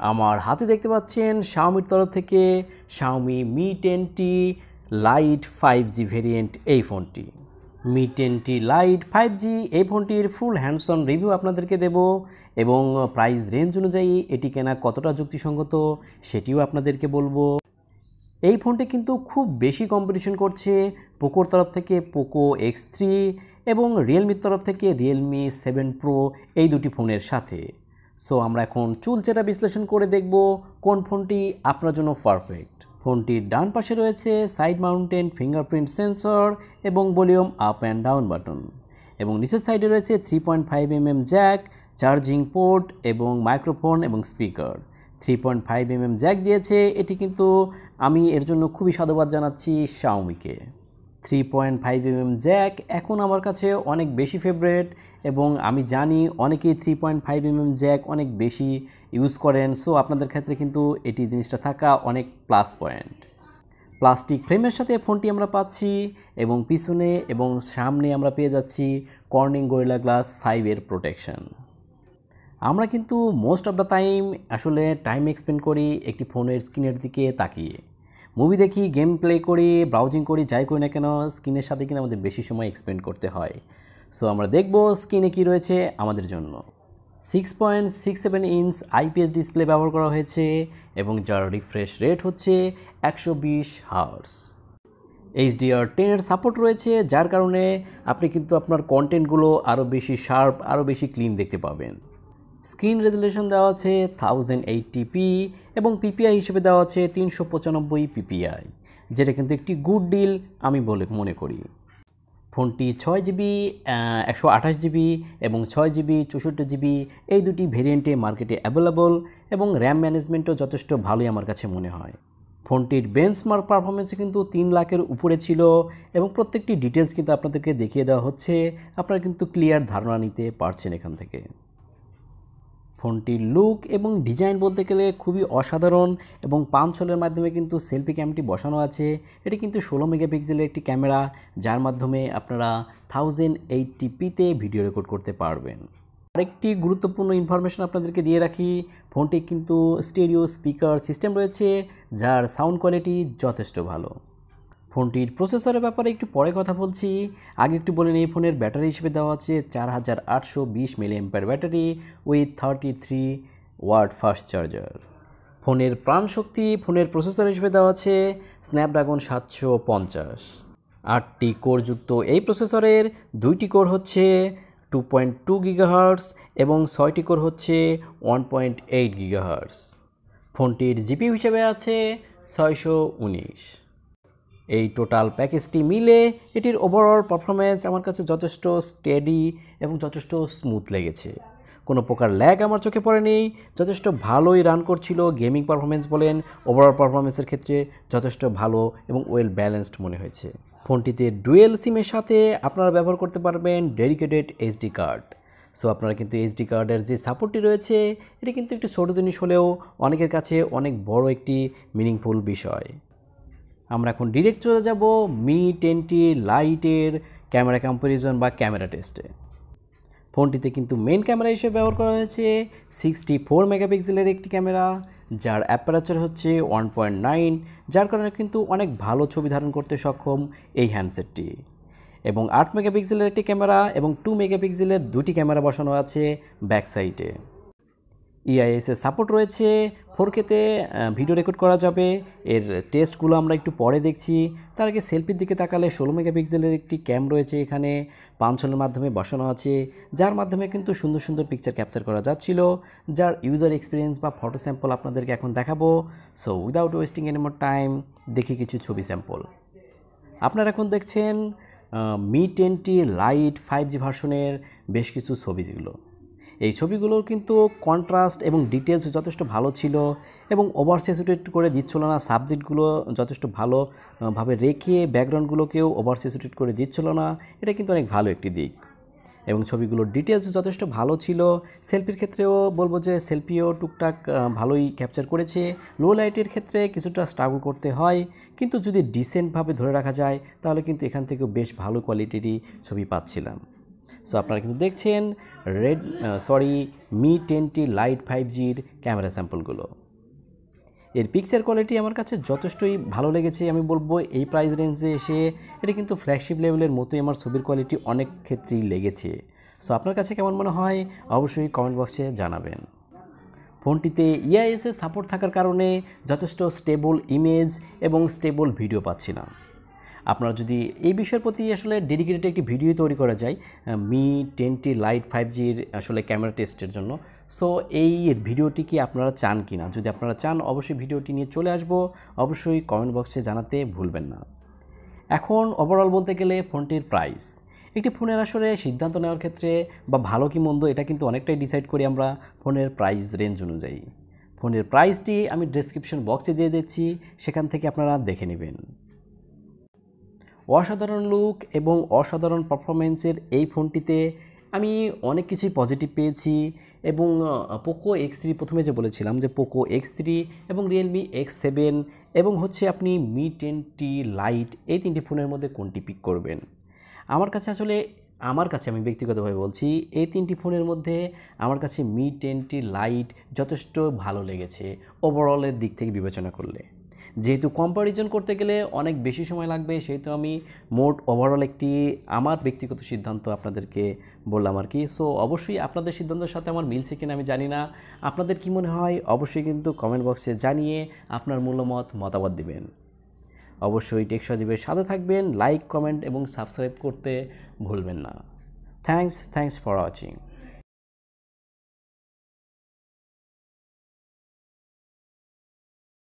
আমার হাতে দেখতে পাচ্ছেন শাওমির তরফ থেকে Xiaomi Mi twenty lite five G variant এই ফোনটি। Mi twenty lite five G এই ফোনটির ফুল হ্যান্ডসন রিভিউ আপনাদেরকে দেব এবং প্রাইস রেঞ্জ অনুযায়ী এটি কেনা কতটা যুক্তিসঙ্গত সেটিও আপনাদেরকে বলব। এই ফোনটি কিন্তু খুব বেশি কম্পিটিশন করছে পোকোর তরফ থেকে পোকো এক্স থ্রি এবং রিয়েলমির তরফ থেকে রিয়েলমি সেভেন প্রো এই দুটি ফোনের সাথে। সো আমরা এখন চুল চেটা বিশ্লেষণ করে দেখব কোন ফোনটি আপনার জন্য পারফেক্ট ফোনটির ডান পাশে রয়েছে সাইড মাউন্টেন ফিঙ্গারপ্রিন্ট সেন্সর এবং volume up and down button এবং নিচের সাইডে রয়েছে three point five M M jack charging port এবং মাইক্রোফোন এবং speaker three point five M M jack দিয়েছে, এটি কিন্তু আমি এর জন্য খুবই সাধুবাদ জানাচ্ছি শাওমিকে three point five M M jack এখন আমার কাছে অনেক বেশি ফেভারেট এবং আমি জানি অনেকেই three point five M M jack অনেক বেশি ইউজ করেন সো আপনাদের ক্ষেত্রে কিন্তু এটি জিনিসটা থাকা অনেক প্লাস পয়েন্ট প্লাস্টিক ফ্রেমের সাথে ফোনটি আমরা পাচ্ছি এবং পিছনে এবং সামনে আমরা পেয়ে যাচ্ছি কর্নিং গোরিলা গ্লাস ফাইভের প্রোটেকশন আমরা কিন্তু মোস্ট অফ দ্য টাইম আসলে টাইম এক্সপেন্ড করি একটি ফোনের স্ক্রিনের দিকে তাকিয়ে। মুভি দেখি গেম প্লে করি ব্রাউজিং করি, যাই করি না কেন স্ক্রিনের সাথে কিন্তু আমাদের বেশি সময় এক্সপেন্ড করতে হয়। সো আমরা দেখব স্ক্রিনে কী রয়েছে আমাদের জন্য। Six point six seven inch IPS display ব্যবহার করা হয়েছে এবং যার রিফ্রেশ রেট হচ্ছে একশো বিশ হার্স এইচডিআর টেনের সাপোর্ট রয়েছে, যার কারণে আপনি কিন্তু আপনার কন্টেন্টগুলো আরও বেশি শার্প আরও বেশি ক্লিন দেখতে পাবেন। স্ক্রিন রেজুলেশন দেওয়া আছে থাউজেন্ড এইটটিপি এবং পিপিআই হিসেবে দেওয়া আছে তিনশো পঁচানব্বই পিপিআই যেটা কিন্তু একটি গুড ডিল আমি বলে, মনে করি। ফোনটি ছয় জিবি একশো আঠাশ জিবি এবং ছয় জিবি চৌষট্টি জিবি এই দুটি ভেরিয়েন্টে মার্কেটে অ্যাভেলেবল এবং র্যাম ম্যানেজমেন্টও যথেষ্ট ভালোই আমার কাছে মনে হয়। ফোনটির বেঞ্চমার্ক পারফরমেন্সে কিন্তু তিন লাখের উপরে ছিল এবং প্রত্যেকটি ডিটেলস কিন্তু আপনাদেরকে দেখিয়ে দেওয়া হচ্ছে। আপনারা কিন্তু ক্লিয়ার ধারণা নিতে পারছেন এখান থেকে। ফোনটির লুক এবং ডিজাইন বলতে গেলে খুবই অসাধারণ এবং পাঁচ ছলের মাধ্যমে কিন্তু সেলফি ক্যামটি বসানো আছে। এটি কিন্তু ষোলো মেগাপিক্সেলের একটি ক্যামেরা, যার মাধ্যমে আপনারা থাউজেন্ড এইটটিপিতে ভিডিও রেকর্ড করতে পারবেন। আরেকটি গুরুত্বপূর্ণ ইনফরমেশন আপনাদেরকে দিয়ে রাখি ফোনটি কিন্তু স্টেরিও স্পিকার সিস্টেম রয়েছে, যার সাউন্ড কোয়ালিটি যথেষ্ট ভালো। ফোনটির প্রসেসরের ব্যাপারে একটু পরে কথা বলছি। আগে একটু বলে নিই, ফোনের ব্যাটারি হিসেবে দেওয়া আছে চার হাজার আটশো বিশ milli battery with thirty three watt fast charger. ফোনের প্রাণ শক্তি ফোনের প্রসেসর হিসেবে দেওয়া আছে স্ন্যাপড্রাগন সাতশো পঞ্চাশ। আটটি কোরযুক্ত এই প্রসেসরের দুইটি কোর হচ্ছে টু পয়েন্ট টু গিগাহার্স এবং ছয়টি কোর হচ্ছে ওয়ান পয়েন্ট এইট গিগাহার্স ফোনটির জিপি হিসেবে আছে ছয়শো উনিশ। এই টোটাল প্যাকেজটি মিলে এটির ওভারঅল পারফরমেন্স আমার কাছে যথেষ্ট স্টেডি এবং যথেষ্ট স্মুথ লেগেছে। কোনো প্রকার ল্যাগ আমার চোখে পড়েনি, যথেষ্ট ভালোই রান করছিল গেমিং পারফরমেন্স বলেন ওভারঅল পারফরমেন্সের ক্ষেত্রে যথেষ্ট ভালো এবং ওয়েল ব্যালেন্সড মনে হয়েছে। ফোনটিতে ডুয়েল সিমের সাথে আপনারা ব্যবহার করতে পারবেন ডেডিকেটেড এইচডি কার্ড সো আপনারা কিন্তু এইচডি কার্ডের যে সাপোর্টটি রয়েছে, এটি কিন্তু একটি ছোটো জিনিস হলেও অনেকের কাছে অনেক বড় একটি মিনিংফুল বিষয়। আমরা এখন ডিরেক্ট চলে যাব মি টেনটি লাইটের ক্যামেরা কম্পারিজন বা ক্যামেরা টেস্টে ফোনটিতে কিন্তু মেন ক্যামেরা হিসেবে ব্যবহার করা হয়েছে সিক্সটি ফোর মেগাপিক্সেলের একটি ক্যামেরা যার অ্যাপারেচার হচ্ছে ওয়ান পয়েন্ট নাইন যার কারণে কিন্তু অনেক ভালো ছবি ধারণ করতে সক্ষম এই হ্যান্ডসেটটি এবং আট মেগাপিক্সেলের একটি ক্যামেরা এবং টু মেগাপিক্সেলের দুটি ক্যামেরা বসানো আছে ব্যাক সাইডে ইআইএসের সাপোর্ট রয়েছে। ফোর কেতে ভিডিও রেকর্ড করা যাবে। এর টেস্টগুলো আমরা একটু পরে দেখছি। তার আগে সেলফির দিকে তাকালে ষোলো মেগাপিক্সেলের একটি ক্যাম রয়েছে এখানে। পাঁচশোলের মাধ্যমে বসানো আছে, যার মাধ্যমে কিন্তু সুন্দর সুন্দর পিকচার ক্যাপচার করা যাচ্ছিল, যার ইউজার এক্সপিরিয়েন্স বা ফটো স্যাম্পল আপনাদেরকে এখন দেখাবো। So without wasting any more time দেখি কিছু ছবি স্যাম্পল আপনারা এখন দেখছেন Mi twenty Lite five G ভার্সনের বেশ কিছু ছবি যেগুলো। এই ছবিগুলোর কিন্তু কন্ট্রাস্ট এবং ডিটেলস যথেষ্ট ভালো ছিল এবং ওভার সেচুটেড করে দিচ্ছিল না সাবজেক্টগুলো যথেষ্ট ভালোভাবে রেখে ব্যাকগ্রাউন্ডগুলোকেও ওভার সেচুটেড করে দিচ্ছিল না। এটা কিন্তু অনেক ভালো একটি দিক। এবং ছবিগুলোর ডিটেলস যথেষ্ট ভালো ছিল। সেলফির ক্ষেত্রেও বলব যে সেলফিও টুকটাক ভালোই ক্যাপচার করেছে। লো লাইটের ক্ষেত্রে কিছুটা স্ট্রাগল করতে হয়। কিন্তু যদি ডিসেন্টভাবে ধরে রাখা যায়, তাহলে কিন্তু এখান থেকেও বেশ ভালো কোয়ালিটিরই ছবি পাচ্ছিলাম। সো আপনারা কিন্তু দেখছেন red sorry Mi twenty Lite five জির ক্যামেরা স্যাম্পলগুলো এর পিকচার কোয়ালিটি আমার কাছে যথেষ্টই ভালো লেগেছে, আমি বলব এই প্রাইস রেঞ্জে এসে এটা কিন্তু ফ্ল্যাগশিপ লেভেলের মতোই আমার ছবির কোয়ালিটি অনেক ক্ষেত্রেই লেগেছে। সো আপনার কাছে কেমন মনে হয়? অবশ্যই কমেন্ট বক্সে জানাবেন। ফোনটিতে ইআইএসএ সাপোর্ট থাকার কারণে যথেষ্ট স্টেবল ইমেজ এবং স্টেবল ভিডিও পাচ্ছি না। আপনারা যদি এই বিষয়ের প্রতি আসলে ডেডিকেটেড একটি ভিডিও তৈরি করা যায় মি টেনটি লাইট ফাইভ জির আসলে ক্যামেরা টেস্টের জন্য। সো এই ভিডিওটি কি আপনারা চান কি না যদি আপনারা চান, অবশ্যই ভিডিওটি নিয়ে চলে আসব। অবশ্যই কমেন্ট বক্সে জানাতে ভুলবেন না। এখন ওভারঅল বলতে গেলে ফোনটির প্রাইস একটি ফোনের আসলে সিদ্ধান্ত নেওয়ার ক্ষেত্রে বা ভালো কি মন্দ, এটা কিন্তু অনেকটাই ডিসাইড করি আমরা ফোনের প্রাইস রেঞ্জ অনুযায়ী। ফোনের প্রাইসটি আমি ডেসক্রিপশন বক্সে দিয়ে দিচ্ছি, সেখান থেকে আপনারা দেখে নেবেন। অসাধারণ লুক এবং অসাধারণ পারফরমেন্সের এই ফোনটিতে আমি অনেক কিছুই পজিটিভ পেয়েছি এবং পোকো এক্স থ্রি প্রথমে যে বলেছিলাম যে পোকো এক্স থ্রি এবং রিয়েলমি এক্স সেভেন এবং হচ্ছে আপনি মি টেনটি লাইট এই তিনটি ফোনের মধ্যে কোনটি পিক করবেন? আমার কাছে আসলে, আমার কাছে আমি ব্যক্তিগতভাবে বলছি, এই তিনটি ফোনের মধ্যে আমার কাছে মি টেনটি লাইট যথেষ্ট ভালো লেগেছে ওভারঅলের দিক থেকে বিবেচনা করলে। যেহেতু কম্পারিজন করতে গেলে অনেক বেশি সময় লাগবে, সেহেতু আমি মোট ওভারঅল একটি আমার ব্যক্তিগত সিদ্ধান্ত আপনাদেরকে বললাম আর কি। সো অবশ্যই আপনাদের সিদ্ধান্তের সাথে আমার মিলছে কিনা আমি জানি না। আপনাদের কি মনে হয়? অবশ্যই কিন্তু কমেন্ট বক্সে জানিয়ে আপনার মূল্যমত মতামত দিবেন। অবশ্যই টেক সজীবের সাথে থাকবেন লাইক কমেন্ট এবং সাবস্ক্রাইব করতে ভুলবেন না। Thanks thanks for watching